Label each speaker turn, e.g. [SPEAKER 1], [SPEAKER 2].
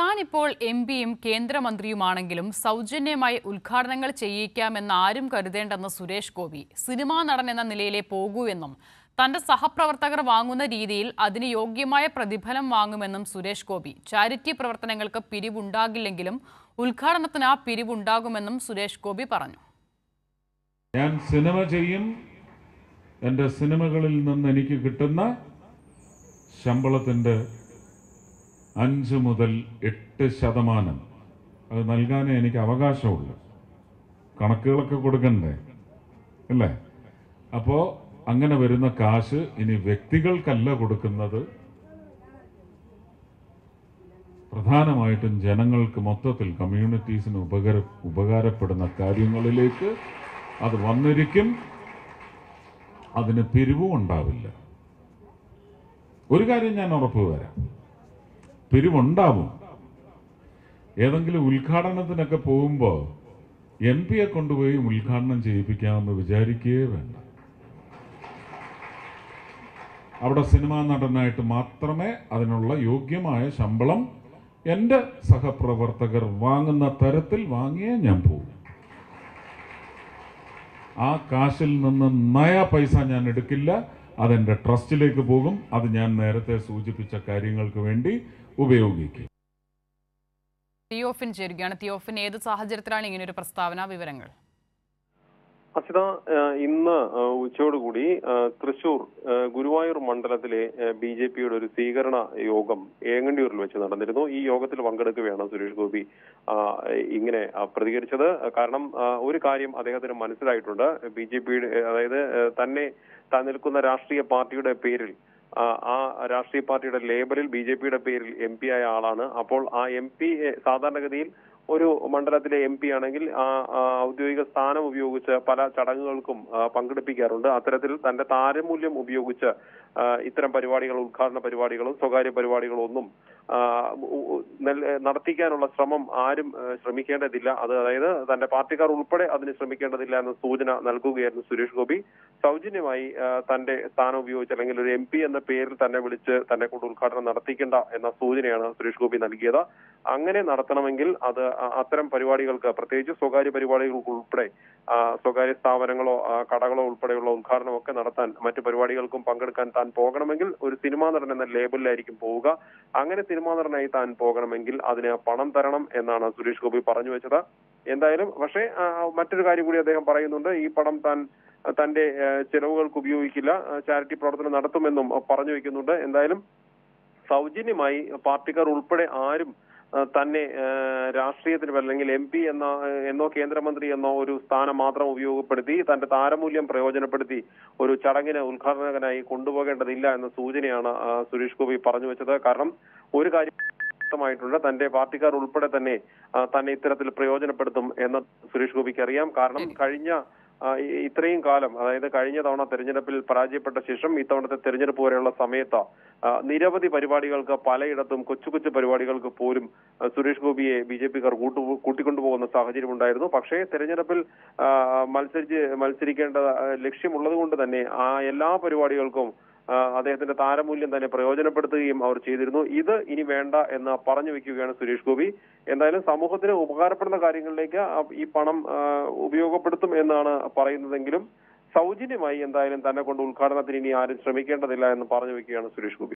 [SPEAKER 1] താൻ ഇപ്പോൾ എം പിയും കേന്ദ്രമന്ത്രിയുമാണെങ്കിലും സൗജന്യമായി ഉദ്ഘാടനങ്ങൾ ചെയ്യിക്കാമെന്ന് ആരും കരുതേണ്ടെന്ന് സുരേഷ് ഗോപി. സിനിമാ നടൻ എന്ന നിലയിലേ പോകൂ എന്നും തന്റെ സഹപ്രവർത്തകർ വാങ്ങുന്ന രീതിയിൽ അതിന് യോഗ്യമായ പ്രതിഫലം വാങ്ങുമെന്നും സുരേഷ് ഗോപി. ചാരിറ്റി പ്രവർത്തനങ്ങൾക്ക് പിരിവുണ്ടാകില്ലെങ്കിലും ഉദ്ഘാടനത്തിന് ആ പിരിവുണ്ടാകുമെന്നും സുരേഷ് ഗോപി പറഞ്ഞു.
[SPEAKER 2] ഞാൻ സിനിമ ചെയ്യും. എന്റെ സിനിമകളിൽ നിന്ന് എനിക്ക് കിട്ടുന്ന ശമ്പളത്തിന്റെ അഞ്ച് മുതൽ എട്ട് ശതമാനം. അത് നൽകാനേ എനിക്ക് അവകാശമുള്ളൂ. കണക്കുകളൊക്കെ കൊടുക്കണ്ടേ? അല്ലേ? അപ്പോൾ അങ്ങനെ വരുന്ന കാശ് ഇനി വ്യക്തികൾക്കല്ല കൊടുക്കുന്നത്. പ്രധാനമായിട്ടും ജനങ്ങൾക്ക് മൊത്തത്തിൽ കമ്മ്യൂണിറ്റീസിന് ഉപകര ഉപകാരപ്പെടുന്ന കാര്യങ്ങളിലേക്ക് അത് വന്നിരിക്കും. അതിന് പിരിവും ഉണ്ടാവില്ല. ഒരു കാര്യം ഞാൻ ഉറപ്പ് വരാം. പിരിവുണ്ടാവും. ഏതെങ്കിലും ഉദ്ഘാടനത്തിനൊക്കെ പോകുമ്പോൾ എം പിയെ കൊണ്ടുപോയി ഉദ്ഘാടനം ചെയ്യിപ്പിക്കാമെന്ന് വിചാരിക്കുകയേ വേണ്ട. അവിടെ സിനിമാ നടനായിട്ട് മാത്രമേ അതിനുള്ള യോഗ്യമായ ശമ്പളം എന്റെ സഹപ്രവർത്തകർ വാങ്ങുന്ന തരത്തിൽ വാങ്ങിയേ ഞാൻ പോകും ആ കാശിൽ നിന്ന് നയ പൈസ ഞാൻ എടുക്കില്ല. അതെന്റെ ട്രസ്റ്റിലേക്ക് പോകും. അത് ഞാൻ നേരത്തെ സൂചിപ്പിച്ച കാര്യങ്ങൾക്ക് വേണ്ടി ഉപയോഗിക്കും.
[SPEAKER 1] തിയോഫിൻ ചേരുകയാണ്. തിയോഫിൻ ഏത് സാഹചര്യത്തിലാണ് ഇങ്ങനൊരു പ്രസ്താവന? വിവരങ്ങൾ.
[SPEAKER 3] അസിത ഇന്ന് ഉച്ചയോടുകൂടി തൃശൂർ ഗുരുവായൂർ മണ്ഡലത്തിലെ ബി ജെ പിയുടെ ഒരു സ്വീകരണ യോഗം ഏങ്ങണ്ടിയൂരിൽ വെച്ച് നടന്നിരുന്നു. ഈ യോഗത്തിൽ പങ്കെടുക്കുകയാണ് സുരേഷ് ഗോപി ഇങ്ങനെ പ്രതികരിച്ചത്. കാരണം ഒരു കാര്യം അദ്ദേഹത്തിന് മനസ്സിലായിട്ടുണ്ട്. ബി ജെ പിയുടെ അതായത് തന്നെ താൻ നിൽക്കുന്ന രാഷ്ട്രീയ പാർട്ടിയുടെ പേരിൽ ആ രാഷ്ട്രീയ പാർട്ടിയുടെ ലേബലിൽ ബി ജെ പിയുടെ പേരിൽ എം പി ആയ ആളാണ്. അപ്പോൾ ആ എം പി സാധാരണഗതിയിൽ ഒരു മണ്ഡലത്തിലെ എം പി ആണെങ്കിൽ ആ ഔദ്യോഗിക സ്ഥാനം ഉപയോഗിച്ച് പല ചടങ്ങുകൾക്കും പങ്കെടുപ്പിക്കാറുണ്ട്. അത്തരത്തിൽ തന്റെ താരമൂല്യം ഉപയോഗിച്ച് ഇത്തരം പരിപാടികൾ ഉദ്ഘാടന പരിപാടികളും സ്വകാര്യ പരിപാടികളും ഒന്നും നടത്തിക്കാനുള്ള ശ്രമം ആരും ശ്രമിക്കേണ്ടതില്ല. അത് അതായത് തന്റെ പാർട്ടിക്കാർ ഉൾപ്പെടെ അതിന് ശ്രമിക്കേണ്ടതില്ല എന്ന സൂചന നൽകുകയായിരുന്നു സുരേഷ് ഗോപി. സൗജന്യമായി തന്റെ സ്ഥാനം ഉപയോഗിച്ച് അല്ലെങ്കിൽ ഒരു എം എന്ന പേരിൽ തന്നെ വിളിച്ച് തന്നെ കൊണ്ട് ഉദ്ഘാടനം നടത്തിക്കേണ്ട എന്ന സൂചനയാണ് സുരേഷ് ഗോപി നൽകിയത്. അങ്ങനെ നടത്തണമെങ്കിൽ അത് അത്തരം പരിപാടികൾക്ക് പ്രത്യേകിച്ച് സ്വകാര്യ പരിപാടികൾക്ക് ഉൾപ്പെടെ സ്വകാര്യ സ്ഥാപനങ്ങളോ കടകളോ ഉൾപ്പെടെയുള്ള ഉദ്ഘാടനമൊക്കെ നടത്താൻ മറ്റു പരിപാടികൾക്കും പങ്കെടുക്കാൻ താൻ പോകണമെങ്കിൽ ഒരു സിനിമാ നടൻ എന്ന ലേബലിലായിരിക്കും പോവുക. അങ്ങനെ സിനിമാ നടനായി താൻ പോകണമെങ്കിൽ അതിന് പണം തരണം എന്നാണ് സുരേഷ് ഗോപി പറഞ്ഞു വെച്ചത്. എന്തായാലും പക്ഷേ മറ്റൊരു കാര്യം കൂടി അദ്ദേഹം പറയുന്നുണ്ട്. ഈ പണം താൻ തന്റെ ചെലവുകൾക്ക് ഉപയോഗിക്കില്ല ചാരിറ്റി പ്രവർത്തനം നടത്തുമെന്നും പറഞ്ഞു വെക്കുന്നുണ്ട്. എന്തായാലും സൗജന്യമായി പാർട്ടിക്കാർ ഉൾപ്പെടെ ആരും തന്നെ രാഷ്ട്രീയത്തിന് അല്ലെങ്കിൽ എം പി എന്ന എന്നോ കേന്ദ്രമന്ത്രി എന്നോ ഒരു സ്ഥാനം മാത്രം ഉപയോഗപ്പെടുത്തി തന്റെ താരമൂല്യം പ്രയോജനപ്പെടുത്തി ഒരു ചടങ്ങിന് ഉദ്ഘാടകനായി കൊണ്ടുപോകേണ്ടതില്ല എന്ന സൂചനയാണ് സുരേഷ് ഗോപി പറഞ്ഞു വെച്ചത്. കാരണം ഒരു കാര്യം വ്യക്തമായിട്ടുണ്ട്. തന്റെ പാർട്ടിക്കാർ ഉൾപ്പെടെ തന്നെ തന്നെ ഇത്തരത്തിൽ പ്രയോജനപ്പെടുത്തും എന്ന് സുരേഷ് ഗോപിക്ക് അറിയാം. കാരണം കഴിഞ്ഞ ഇത്രയും കാലം അതായത് കഴിഞ്ഞ തവണ തെരഞ്ഞെടുപ്പിൽ പരാജയപ്പെട്ട ശേഷം ഇത്തവണത്തെ തെരഞ്ഞെടുപ്പ് വരെയുള്ള സമയത്ത് നിരവധി പരിപാടികൾക്ക് പലയിടത്തും കൊച്ചു കൊച്ചു പരിപാടികൾക്ക് പോലും സുരേഷ് ഗോപിയെ ബി ജെ പിക്കാർ കൂട്ടു കൂട്ടിക്കൊണ്ടുപോകുന്ന സാഹചര്യം ഉണ്ടായിരുന്നു. പക്ഷേ തെരഞ്ഞെടുപ്പിൽ മത്സരിച്ച് മത്സരിക്കേണ്ട ലക്ഷ്യമുള്ളത് കൊണ്ട് തന്നെ ആ എല്ലാ പരിപാടികൾക്കും അദ്ദേഹത്തിന്റെ താരമൂല്യം തന്നെ പ്രയോജനപ്പെടുത്തുകയും അവർ ചെയ്തിരുന്നു. ഇത് ഇനി വേണ്ട എന്ന് പറഞ്ഞു വെക്കുകയാണ് സുരേഷ് ഗോപി. എന്തായാലും സമൂഹത്തിന് ഉപകാരപ്പെടുന്ന കാര്യങ്ങളിലേക്ക് ഈ പണം ഉപയോഗപ്പെടുത്തും എന്നാണ് പറയുന്നതെങ്കിലും സൗജന്യമായി എന്തായാലും തന്നെ കൊണ്ട് ഉദ്ഘാടനത്തിന് ഇനി ആരും ശ്രമിക്കേണ്ടതില്ല എന്ന് പറഞ്ഞു വെക്കുകയാണ് സുരേഷ് ഗോപി.